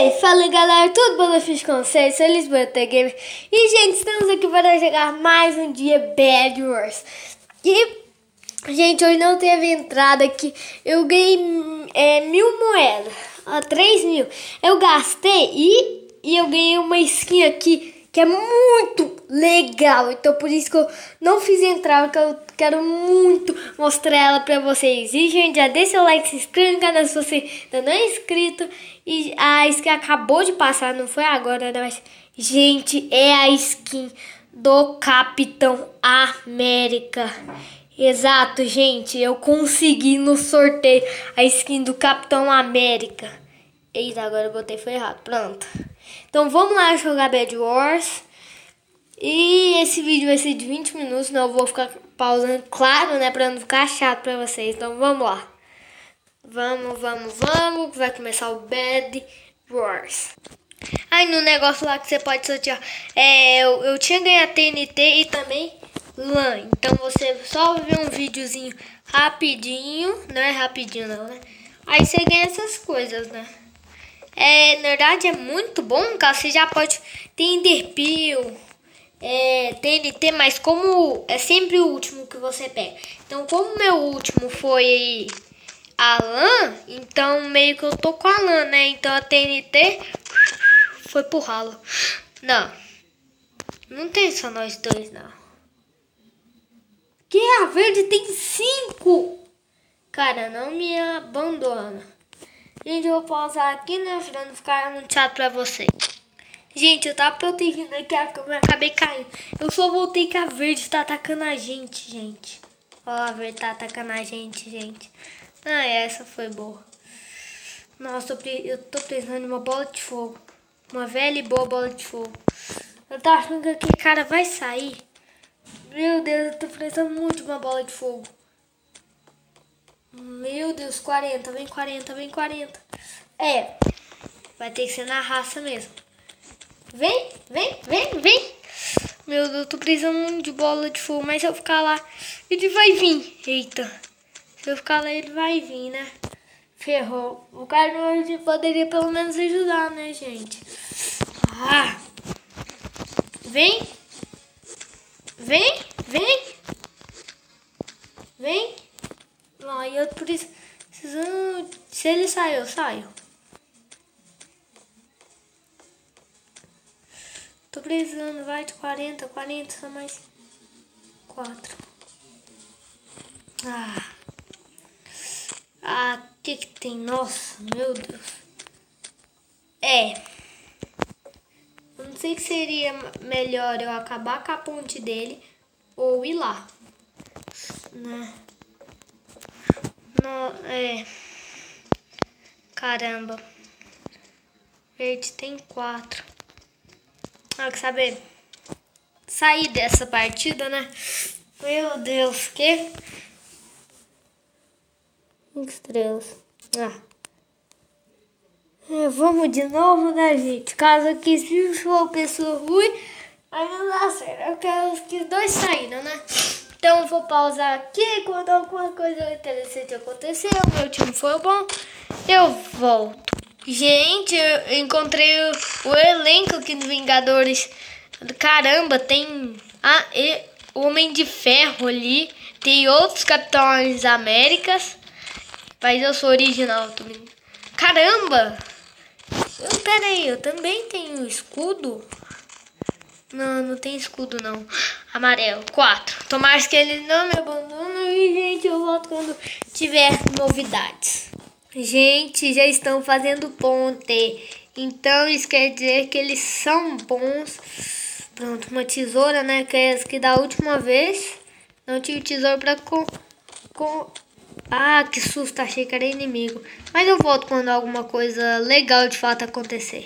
Ei, fala galera, tudo bom? Eu fiz com vocês, sou Lisboeta Gamer. E gente, estamos aqui para jogar mais um dia Bad Wars. E, gente, hoje não teve entrada aqui. Eu ganhei é, mil moedas, ó, três mil. Eu gastei e, e eu ganhei uma skin aqui que é muito legal. Então por isso que eu não fiz entrar, porque eu quero muito mostrar ela pra vocês. E gente, já deixa o like, se inscreva no canal se você ainda não é inscrito. E a skin acabou de passar, não foi agora, né? Mas, gente, é a skin do Capitão América. Exato, gente, eu consegui no sorteio a skin do Capitão América. Eita, agora eu botei foi errado. Pronto. Então vamos lá jogar Bad Wars. E esse vídeo vai ser de 20 minutos, não eu vou ficar pausando, claro, né, pra não ficar chato pra vocês. Então vamos lá. Vamos, vamos, vamos, vai começar o Bad Wars. Aí no negócio lá que você pode sortear, é, eu, eu tinha ganhado TNT e também LAN. Então você só vê um videozinho rapidinho, não é rapidinho não, né? Aí você ganha essas coisas, né? É, na verdade é muito bom, cara. Você já pode ter Enderpeel, é, TNT, mas como é sempre o último que você pega. Então, como meu último foi a lã, então meio que eu tô com a lã, né? Então a TNT foi pro ralo. Não, não tem só nós dois, não. Que a verde tem cinco. Cara, não me abandona. Gente, eu vou pausar aqui, né? Pra não ficar muito chato pra vocês. Gente, eu tava protegendo aqui a câmera, acabei caindo. Eu só voltei que a verde tá atacando a gente, gente. Ó, a verde tá atacando a gente, gente. Ah, essa foi boa. Nossa, eu tô precisando de uma bola de fogo. Uma velha e boa bola de fogo. Eu tava achando que aquele cara vai sair. Meu Deus, eu tô precisando muito de uma bola de fogo. Meu Deus, 40, vem 40, vem 40. É, vai ter que ser na raça mesmo. Vem, vem, vem, vem. Meu Deus, eu tô precisando de bola de fogo, mas se eu ficar lá, ele vai vir. Eita, se eu ficar lá, ele vai vir, né? Ferrou. O cara poderia pelo menos ajudar, né, gente? Ah! Vem! Vem! Vem! Vem! Ah, eu preciso. Se ele sair, eu saio. Precisando, vai de 40, 40, só mais 4. Ah. Ah, que que tem? Nossa, meu Deus. É. Não sei que seria melhor eu acabar com a ponte dele ou ir lá. Né? No, é. Caramba. Verde tem quatro. Quer saber? Sair dessa partida, né? Meu Deus, que? Estrelas. Ah. É, vamos de novo, né, gente? Caso aqui se for pessoa ruim, aí não dá certo. Eu quero que os dois saíram, né? Então vou pausar aqui. Quando alguma coisa interessante acontecer, o meu time foi bom, eu volto. Gente, eu encontrei o, o elenco aqui do Vingadores. Caramba, tem a, e, o Homem de Ferro ali. Tem outros Capitães Américas. Mas eu sou original também. Caramba! Eu, pera aí, eu também tenho escudo? Não, não tem escudo não. Amarelo, 4. Tomara que ele não me abandone. E, gente, eu volto quando tiver novidades. Gente, já estão fazendo ponte. Então, isso quer dizer que eles são bons. Pronto, uma tesoura, né? Que é essa que da última vez não tive tesouro pra com... com... Ah, que susto, achei que era inimigo. Mas eu volto quando alguma coisa legal de fato acontecer.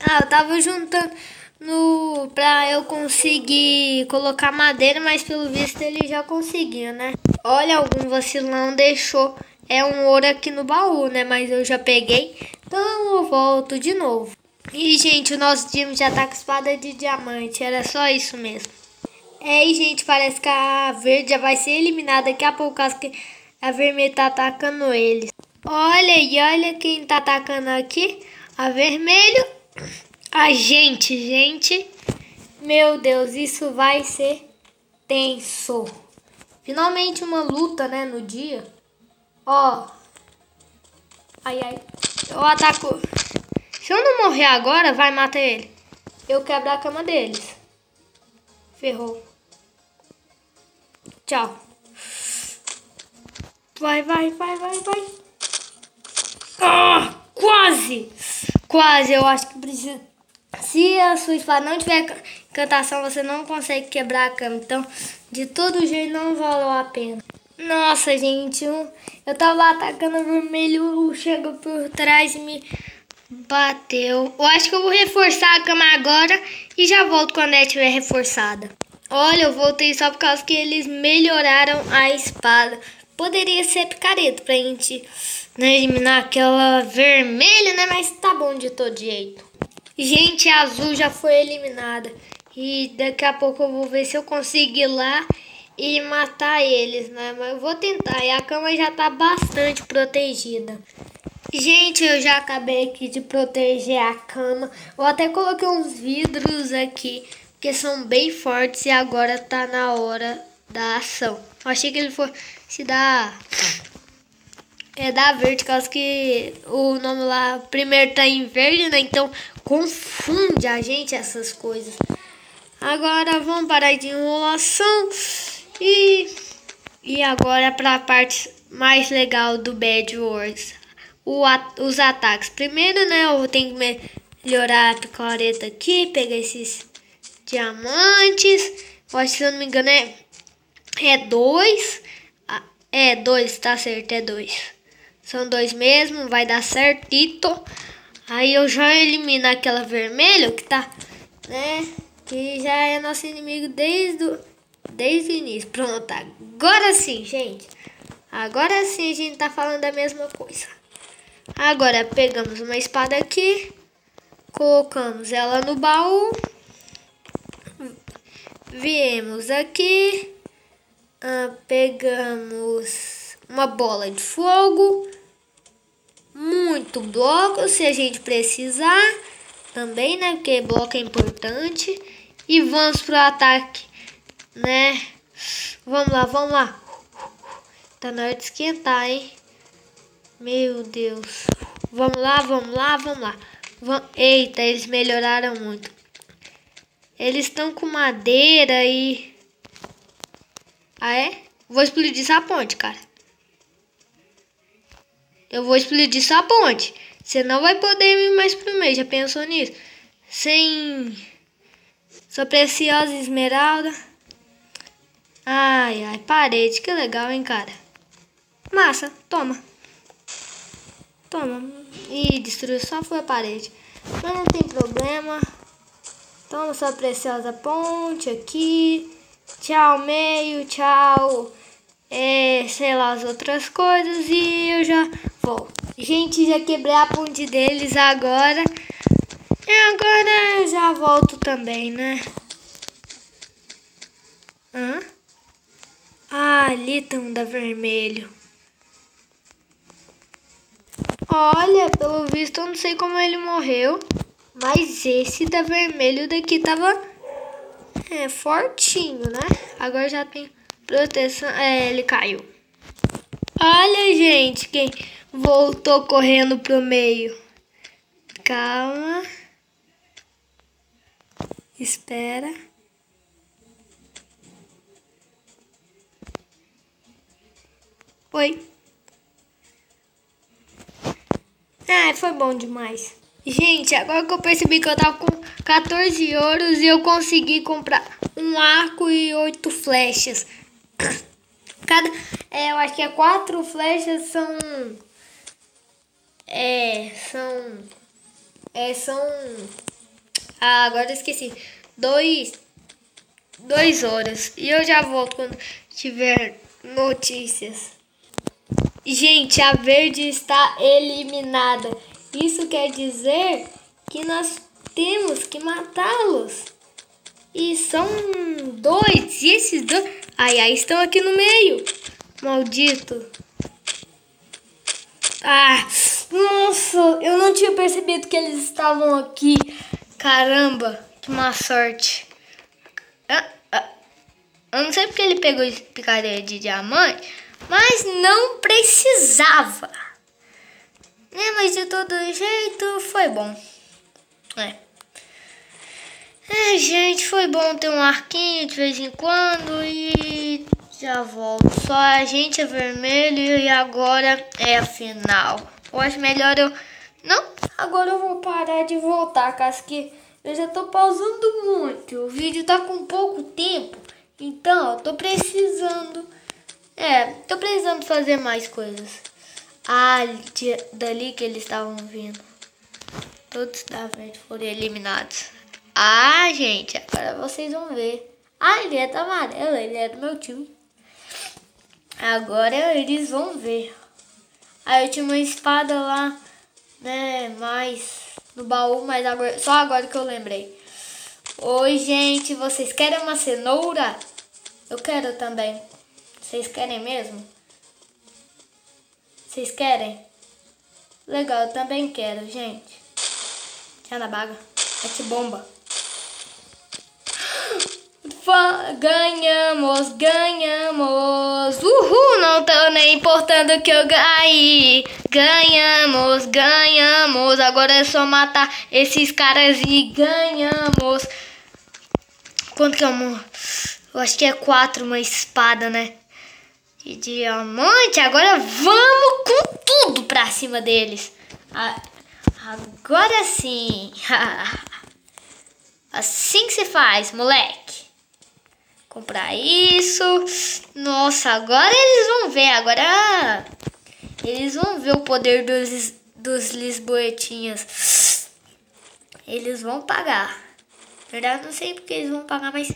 Ah, eu tava juntando no para eu conseguir colocar madeira, mas pelo visto ele já conseguiu, né? Olha, algum vacilão deixou é um ouro aqui no baú, né? Mas eu já peguei, então eu volto de novo. E, gente, o nosso time já tá com espada de diamante, era só isso mesmo. É, e, gente, parece que a verde já vai ser eliminada daqui a pouco, caso que a vermelha tá atacando eles. Olha e olha quem tá atacando aqui. a vermelho. A gente, gente. Meu Deus, isso vai ser tenso. Finalmente uma luta, né, no dia. Ó. Ai, ai. Eu ataco. Se eu não morrer agora, vai matar ele. Eu quebro a cama deles. Ferrou. Tchau. Vai, vai, vai, vai, vai. Ah, quase! Quase, eu acho que precisa. Se a sua espada não tiver encantação, você não consegue quebrar a cama. Então, de todo jeito, não valeu a pena. Nossa, gente, eu, tava atacando o vermelho, chegou por trás e me bateu. Eu acho que eu vou reforçar a cama agora e já volto quando ela estiver reforçada. Olha, eu voltei só por causa que eles melhoraram a espada. Poderia ser picareta pra gente né, eliminar aquela vermelha, né? Mas tá bom de todo jeito. Gente, a azul já foi eliminada. E daqui a pouco eu vou ver se eu consigo ir lá e matar eles, né? Mas eu vou tentar. E a cama já tá bastante protegida. Gente, eu já acabei aqui de proteger a cama. Eu até coloquei uns vidros aqui que são bem fortes e agora tá na hora da ação. Eu achei que ele fosse dar é da verde, caso que o nome lá primeiro tá em verde, né? Então confunde a gente essas coisas. Agora vamos parar de enrolação e e agora para a parte mais legal do Bad Wars, o, os ataques. Primeiro, né, eu tenho que melhorar a picareta aqui, pegar esses diamantes. Que se eu não me engano é, é dois. Ah, é dois, tá certo, é dois. São dois mesmo, vai dar certito. Aí eu já elimino aquela vermelha que tá, né? Que já é nosso inimigo desde o, desde o início. Pronto, agora sim, gente. Agora sim a gente tá falando da mesma coisa. Agora pegamos uma espada aqui, colocamos ela no baú viemos aqui, ah, pegamos uma bola de fogo, muito bloco se a gente precisar, também, né? Porque bloco é importante. E vamos pro ataque, né? Vamos lá, vamos lá. Tá na hora de esquentar, hein? Meu Deus. Vamos lá, vamos lá, vamos lá. Eita, eles melhoraram muito. Eles estão com madeira e. Ah, é? Vou explodir essa ponte, cara. Eu vou explodir essa ponte. Você não vai poder ir mais pro meio. Já pensou nisso? Sem. Sua preciosa esmeralda. Ai, ai, parede. Que legal, hein, cara. Massa, toma. Toma. Ih, destruiu só foi a parede. Mas não tem problema. Toma sua preciosa ponte aqui. Tchau, meio. Tchau. É, sei lá, as outras coisas. E eu já vou. Gente, já quebrei a ponte deles agora. E agora eu já volto também, né? Hã? Ah, ali um da vermelho. Olha, pelo visto eu não sei como ele morreu. Mas esse da vermelho daqui tava é, fortinho, né? Agora já tem proteção. É, ele caiu. Olha, gente, quem voltou correndo pro meio. Calma. Espera. Oi. Ah, foi bom demais. Gente, agora que eu percebi que eu tava com 14 euros e eu consegui comprar um arco e oito flechas. Cada, é, eu acho que é quatro flechas são, é, são, é, são, ah, agora eu esqueci, dois, dois horas. E eu já volto quando tiver notícias. Gente, a verde está eliminada. Isso quer dizer que nós temos que matá-los. E são dois. E esses dois. Ai, ai, estão aqui no meio. Maldito. Ah, nossa, eu não tinha percebido que eles estavam aqui. Caramba, que má sorte. Ah, ah, eu não sei porque ele pegou picadeira de diamante, mas não precisava. É, mas de todo jeito foi bom. É. É, gente, foi bom ter um arquinho de vez em quando e já volto. Só a gente é vermelho e agora é a final. Eu acho melhor eu. Não, agora eu vou parar de voltar, caso que eu já tô pausando muito. O vídeo tá com pouco tempo. Então, eu tô precisando. É, tô precisando fazer mais coisas. Ah, dali que eles estavam vindo. Todos da verde foram eliminados. Ah, gente, agora vocês vão ver. Ah, ele é do amarelo, ele é do meu time. Agora eles vão ver. Aí eu tinha uma espada lá, né, mais no baú, mas agora, só agora que eu lembrei. Oi, gente, vocês querem uma cenoura? Eu quero também. Vocês querem mesmo? Vocês querem? Legal, eu também quero, gente. Tchau na baga. Mete bomba. Ganhamos, ganhamos. Uhul, não tô nem importando que eu ganhei. Ganhamos, ganhamos. Agora é só matar esses caras e ganhamos. Quanto que é um? Eu acho que é quatro uma espada, né? De diamante. Agora vamos com tudo pra cima deles. Agora sim. Assim que se faz, moleque comprar isso. Nossa, agora eles vão ver. Agora eles vão ver o poder dos, dos lisboetinhas. Eles vão pagar. Na verdade, não sei porque eles vão pagar, mas...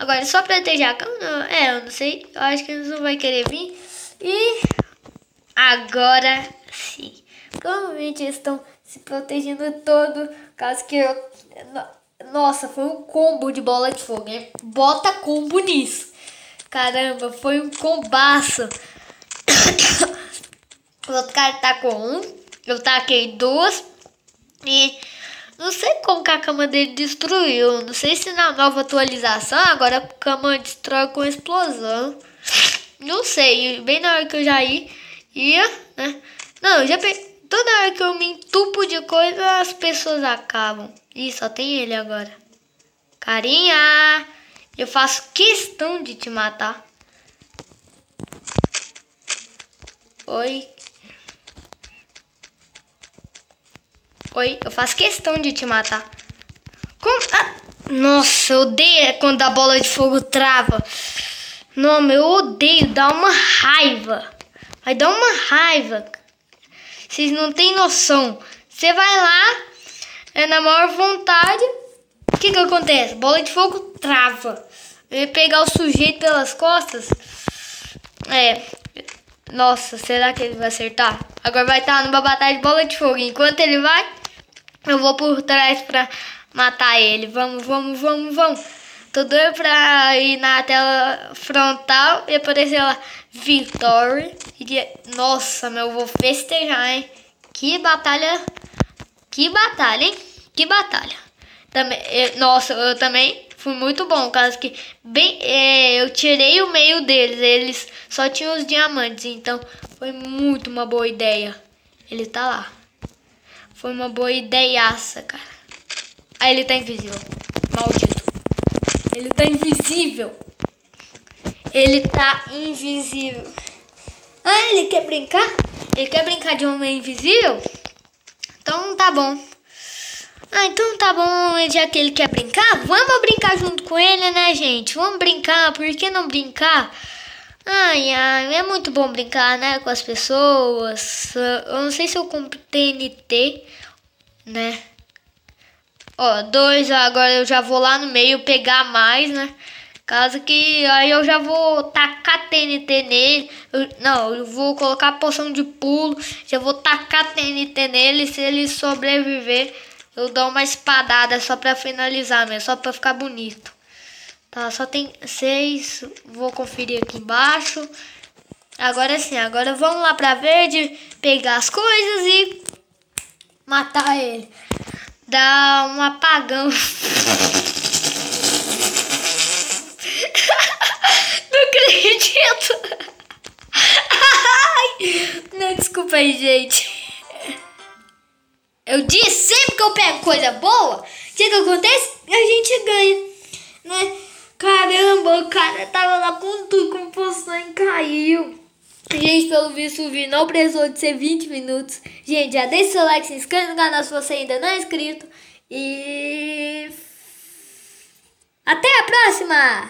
Agora, só proteger a cama? É, eu não sei. Eu acho que eles não vão querer vir. E agora sim. Provavelmente eles estão se protegendo todo. Caso que eu nossa, foi um combo de bola de fogo, hein? Bota combo nisso. Caramba, foi um combaço. o outro cara tá com um. Eu taquei duas. E não sei como que a cama dele destruiu. Não sei se na nova atualização agora a cama destrói com explosão. Não sei. Bem na hora que eu já ia, né? Não, já peguei. Toda hora que eu me entupo de coisa, as pessoas acabam. Ih, só tem ele agora. Carinha, eu faço questão de te matar. Oi. Oi, eu faço questão de te matar. Como? Ah, nossa, eu odeio quando a bola de fogo trava. Não, eu odeio, dá uma raiva. Vai dar uma raiva. Vocês não têm noção. Você vai lá, é na maior vontade. O que que acontece? Bola de fogo trava. Eu ia pegar o sujeito pelas costas. É. Nossa, será que ele vai acertar? Agora vai estar numa batalha de bola de fogo. Enquanto ele vai, eu vou por trás pra matar ele. Vamos, vamos, vamos, vamos. Tô doido pra ir na tela frontal e aparecer lá Victory. Nossa, meu, vou festejar, hein? Que batalha que batalha, hein? Que batalha. Também, eu, nossa, eu também fui muito bom, caso que bem, é, eu tirei o meio deles, eles só tinham os diamantes, então foi muito uma boa ideia. Ele tá lá. Foi uma boa ideiaça, cara. Aí ele tá invisível. Maldito. Ele tá invisível. Ele tá invisível. Ah, ele quer brincar? Ele quer brincar de homem invisível? Então tá bom. Ah, então tá bom, já que ele quer brincar, vamos brincar junto com ele, né, gente? Vamos brincar, por que não brincar? Ai, ai, é muito bom brincar, né, com as pessoas. Eu não sei se eu compro TNT, né? Ó, dois, agora eu já vou lá no meio pegar mais, né? Caso que aí eu já vou tacar TNT nele. Eu, não, eu vou colocar poção de pulo. Já vou tacar TNT nele. Se ele sobreviver, eu dou uma espadada só pra finalizar mesmo. Só pra ficar bonito. Tá, só tem seis. Vou conferir aqui embaixo. Agora sim, agora vamos lá pra verde. Pegar as coisas e matar ele. Dá um apagão. Não acredito. Ai, não, desculpa aí, gente. Eu disse sempre que eu pego coisa boa, o que, que acontece? A gente ganha, né? Caramba, o cara tava lá com tudo, com poção e caiu. Gente, pelo visto, o vídeo não precisou de ser 20 minutos. Gente, já deixa seu like, se inscreve no canal se você ainda não é inscrito. E. Até a próxima!